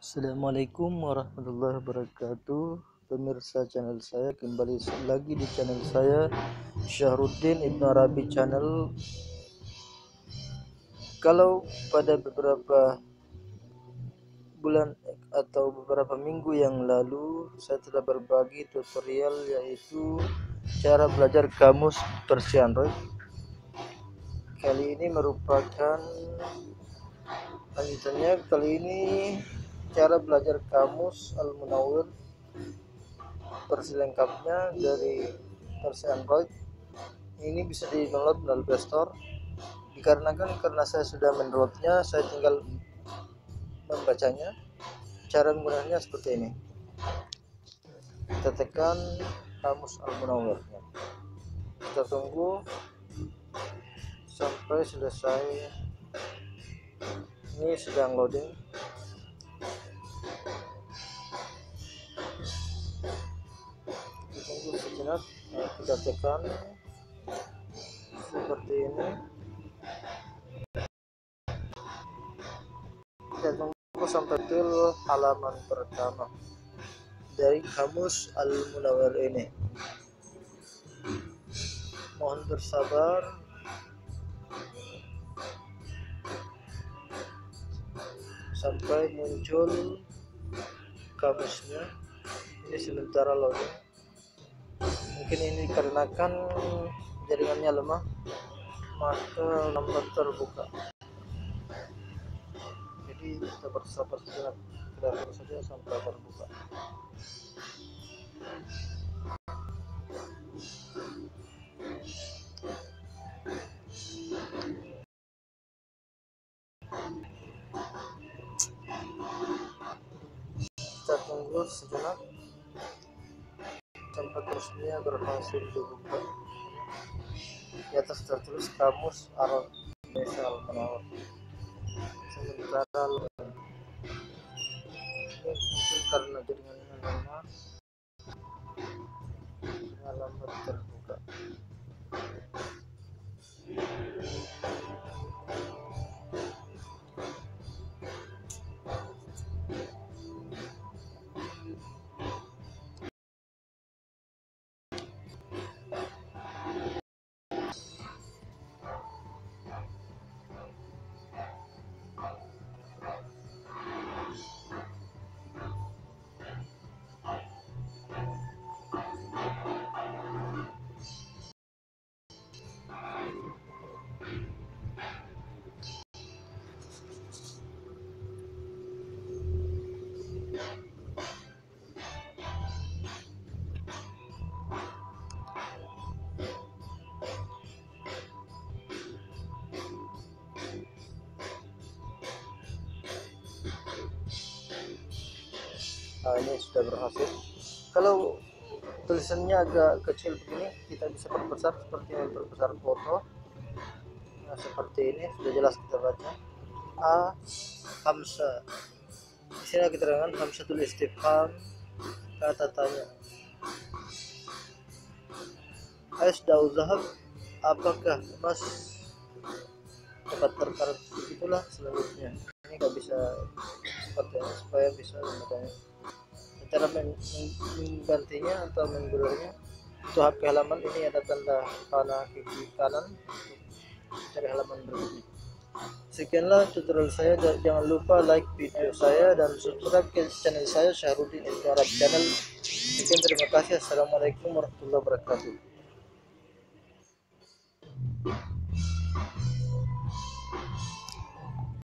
Assalamualaikum warahmatullahi wabarakatuh. Pemirsa channel saya kembali lagi di channel saya Syahruddin Ibn Arabi channel. Kalau pada beberapa bulan atau beberapa minggu yang lalu saya telah berbagi tutorial yaitu cara belajar kamus versi Android kali ini merupakan lanjutannya. Kali ini cara belajar kamus Al-Munawwir versi lengkapnya dari versi Android ini bisa di download melalui Play Store. Dikarenakan karena saya sudah mendownloadnya saya tinggal membacanya. Cara menggunakannya seperti ini. Kita tekan kamus Al-Munawwir kita tunggu sampai selesai. Ini sedang loading sejenak nah, kita tekan seperti ini. Kita tunggu sampai til halaman pertama dari kamus al-munawwir ini. Mohon bersabar. Sampai muncul kamusnya ini sementara loading mungkin ini dikarenakan jaringannya lemah maka lambat terbuka. Jadi kita bersabar sejenak kita saja sampai terbuka. Kita tunggu sejenak tempat resminya berhasil dibuka di atas tertulis kamus Arab Indonesia al penawar sementara ini mungkin karena jaringannya lemah alamat terbuka nah ini sudah berhasil. Kalau tulisannya agak kecil begini kita bisa perbesar seperti memperbesar foto. Nah seperti ini sudah jelas kita baca. A Hamsa. Di sini keterangan Hamsa tulis istifham kata tanya. Ais dau zahab apakah emas dapat terkarat itulah selanjutnya. Ini nggak bisa seperti ini supaya bisa membacanya cara menggantinya atau menggelurnya untuk HP halaman ini ada tanda panah kiri kanan cari halaman berikutnya sekianlah tutorial saya jangan lupa like video saya dan subscribe ke channel saya Syahrudin Ibn Arab channel. Sekian terima kasih. Assalamualaikum warahmatullahi wabarakatuh